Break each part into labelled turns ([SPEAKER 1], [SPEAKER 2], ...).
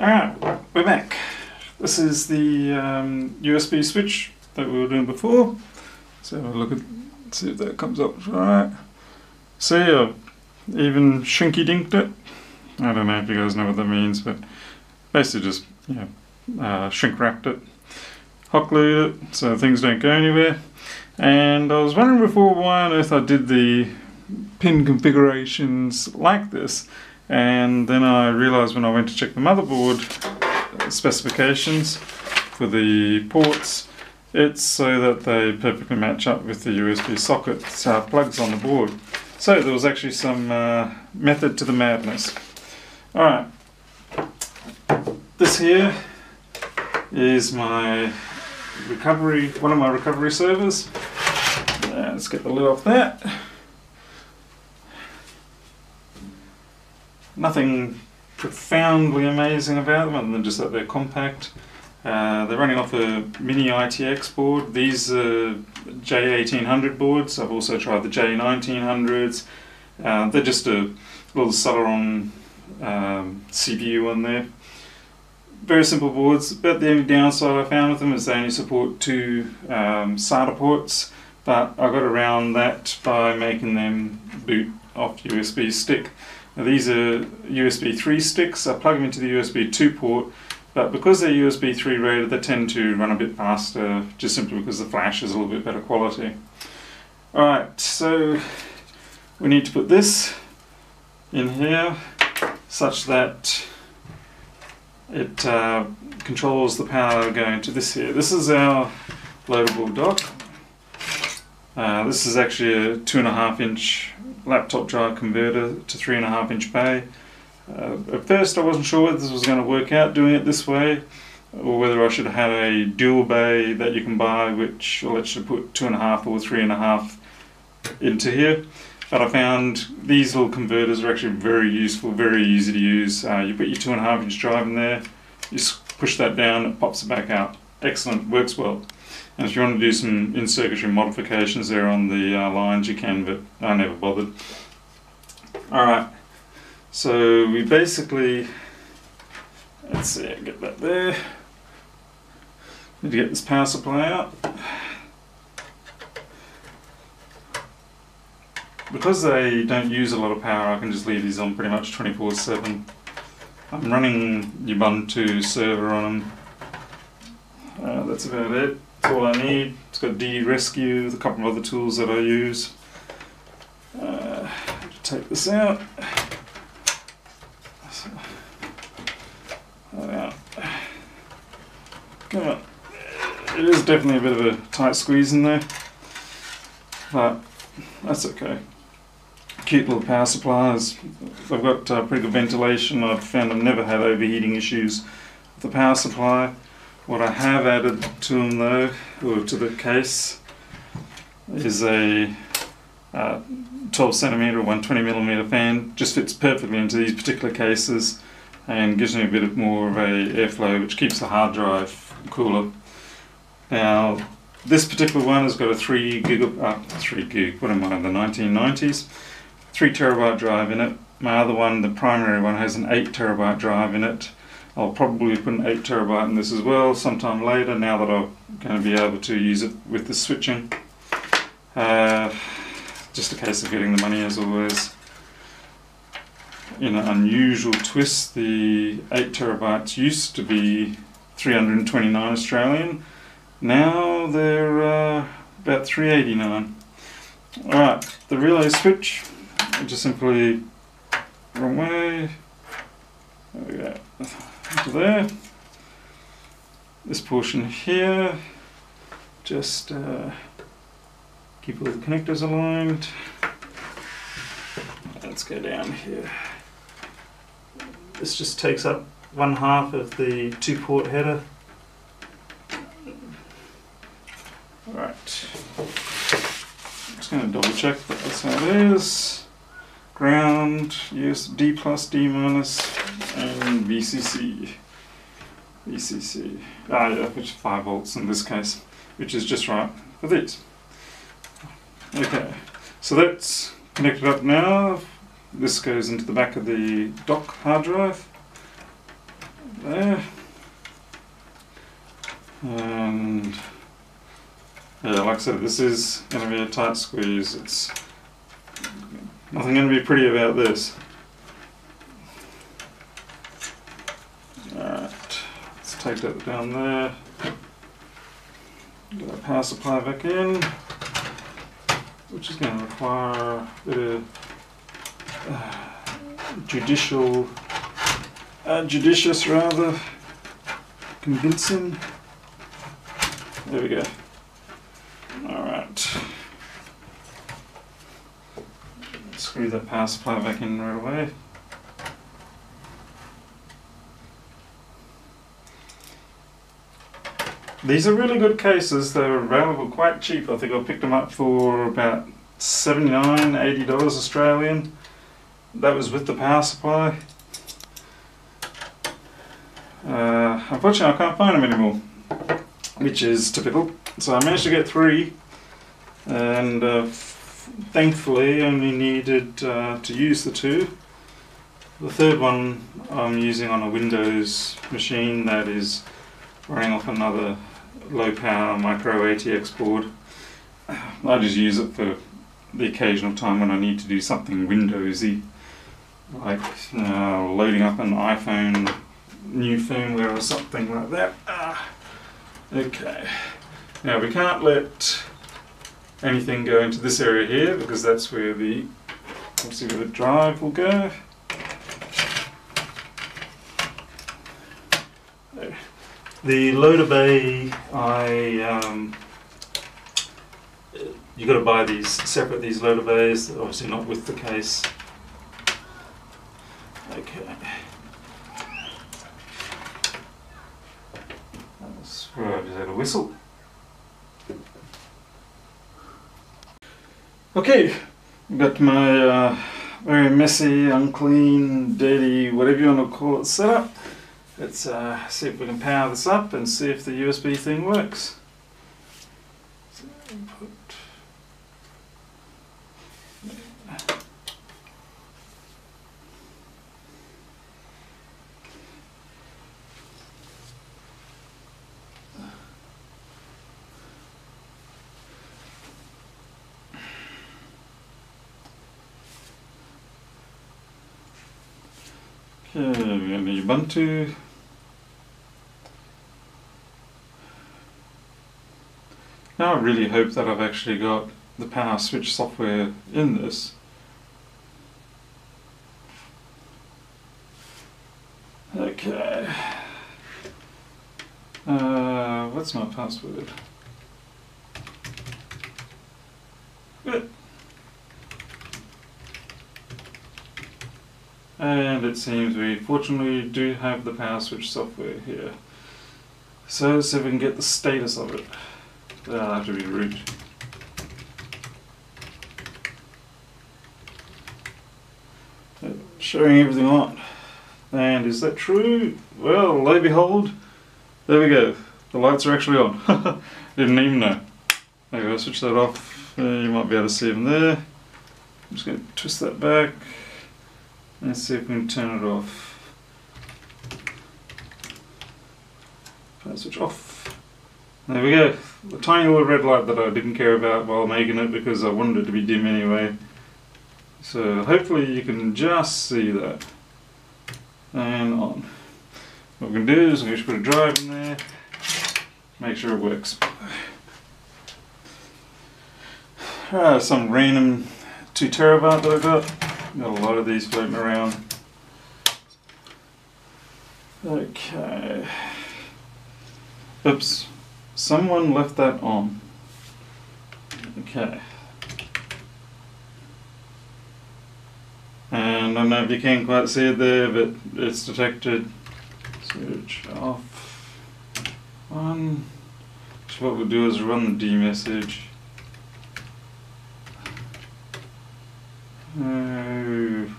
[SPEAKER 1] Alright, we're back. This is the um, USB switch that we were doing before. So have a look at, see if that comes up right. See, I've even shrinky dinked it. I don't know if you guys know what that means, but basically just you know, uh, shrink wrapped it, hot glued it so things don't go anywhere. And I was wondering before why on earth I did the pin configurations like this. And then I realized when I went to check the motherboard specifications for the ports, it's so that they perfectly match up with the USB socket uh, plugs on the board. So there was actually some uh, method to the madness. Alright, this here is my recovery, one of my recovery servers. Let's get the lid off that. Nothing profoundly amazing about them other than just that they're compact. Uh, they're running off a mini ITX board. These are J1800 boards. I've also tried the J1900s. Uh, they're just a little Celeron um, CPU on there. Very simple boards, but the only downside I found with them is they only support two um, SATA ports, but I got around that by making them boot off USB stick. Now these are USB 3 sticks, I plug them into the USB 2 port, but because they're USB 3 rated, they tend to run a bit faster, just simply because the flash is a little bit better quality. Alright, so we need to put this in here such that it uh, controls the power going to this here. This is our loadable dock. Uh, this is actually a two and a half inch laptop drive converter to three and a half inch bay. Uh, at first I wasn't sure whether this was going to work out doing it this way or whether I should have had a dual bay that you can buy which will let you put two and a half or three and a half into here. But I found these little converters are actually very useful, very easy to use. Uh, you put your two and a half inch drive in there, you push that down, it pops it back out. Excellent, works well. And if you want to do some in-circuitry modifications there on the uh, lines, you can, but I never bothered. Alright, so we basically, let's see, I get that there. Need to get this power supply out. because they don't use a lot of power, I can just leave these on pretty much 24-7. I'm running Ubuntu server on them. Uh, that's about it. That's all I need. It's got DD Rescue, a couple of other tools that I use. Uh, take this out. Come on. It is definitely a bit of a tight squeeze in there, but that's okay cute little power supplies. They've got uh, pretty good ventilation. I've found I've never had overheating issues with the power supply. What I have added to them though, or to the case, is a uh, 12 centimeter, 120 millimeter fan. Just fits perfectly into these particular cases and gives me a bit more of a airflow, which keeps the hard drive cooler. Now, this particular one has got a 3 gig, uh, 3 gig, what am I, the 1990s? 3 terabyte drive in it. My other one, the primary one, has an 8 terabyte drive in it. I'll probably put an 8 terabyte in this as well sometime later now that I'm going to be able to use it with the switching. Uh, just a case of getting the money as always. In an unusual twist, the 8 terabytes used to be 329 Australian. Now they're uh, about 389. Alright, the relay switch just simply wrong way. There we go. Into there. This portion here, just uh, keep all the connectors aligned. Let's go down here. This just takes up one half of the two port header. Alright. Just going to double check that that's how it is ground, use D plus, D minus, and VCC. VCC. Ah, yeah, which is 5 volts in this case, which is just right for these. Okay, so that's connected up now. This goes into the back of the dock hard drive. there. And yeah, like I said, this is going to be a tight squeeze. It's nothing going to be pretty about this. Alright, let's take that down there. Get that power supply back in, which is going to require a bit of uh, judicial, uh, judicious rather, convincing. There we go. Alright. Screw that power supply back in right away. These are really good cases. They're available quite cheap. I think I picked them up for about 79 $80 Australian. That was with the power supply. Uh, unfortunately, I can't find them anymore, which is typical. So I managed to get three, and uh, thankfully only needed uh, to use the two. The third one I'm using on a Windows machine that is running off another low power micro ATX board. I just use it for the occasional time when I need to do something Windowsy, like uh, loading up an iPhone new firmware or something like that. Ah. Okay, now we can't let anything go into this area here because that's where the where the drive will go. The loader bay, I um, you got to buy these separate. These loader bays, obviously not with the case. Okay. That's had a whistle. Okay, got my uh, very messy, unclean, dirty, whatever you want to call it, set up. Let's uh, see if we can power this up and see if the USB thing works. Okay, we're going to Ubuntu. Now I really hope that I've actually got the power switch software in this. Okay. Uh, what's my password? And it seems we fortunately do have the power switch software here. So let's see if we can get the status of it. That'll have to be root. Showing everything on. And is that true? Well, lo behold, there we go. The lights are actually on. Didn't even know. Maybe I'll switch that off. Uh, you might be able to see them there. I'm just going to twist that back. Let's see if we can turn it off. switch off. There we go. A tiny little red light that I didn't care about while making it because I wanted it to be dim anyway. So hopefully you can just see that. And on. What going to do is we just put a drive in there, make sure it works. Uh, some random 2 terabyte that I got. Got a lot of these floating around. Okay. Oops. Someone left that on. Okay. And I don't know if you can quite see it there, but it's detected. Switch off. One. So what we'll do is run the dmesg. No.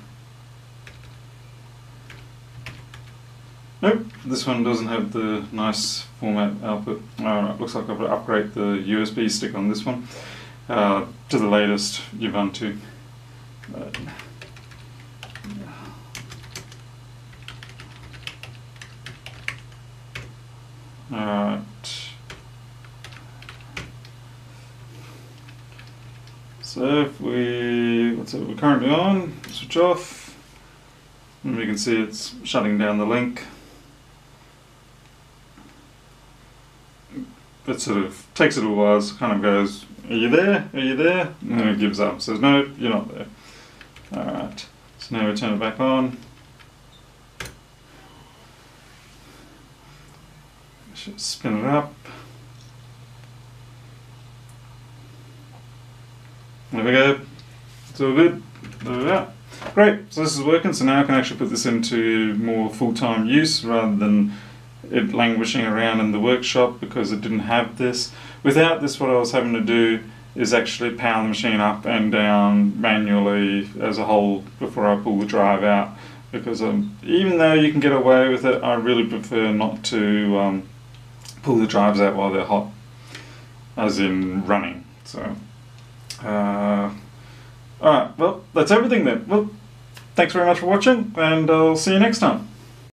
[SPEAKER 1] Nope, this one doesn't have the nice format output. Alright, looks like I've got to upgrade the USB stick on this one uh, to the latest Ubuntu. But, Alright. So if we, what's it, we're currently on, switch off, and we can see it's shutting down the link. It sort of takes it a while, so kind of goes, are you there? Are you there? And then it gives up, says, no, you're not there. Alright, so now we turn it back on. Should spin it up. There we go. It's all good. There. Great. So this is working. So now I can actually put this into more full-time use rather than it languishing around in the workshop because it didn't have this. Without this, what I was having to do is actually power the machine up and down manually as a whole before I pull the drive out. Because um, even though you can get away with it, I really prefer not to um, pull the drives out while they're hot, as in running. So, uh, alright, well, that's everything then. Well, thanks very much for watching, and I'll see you next time.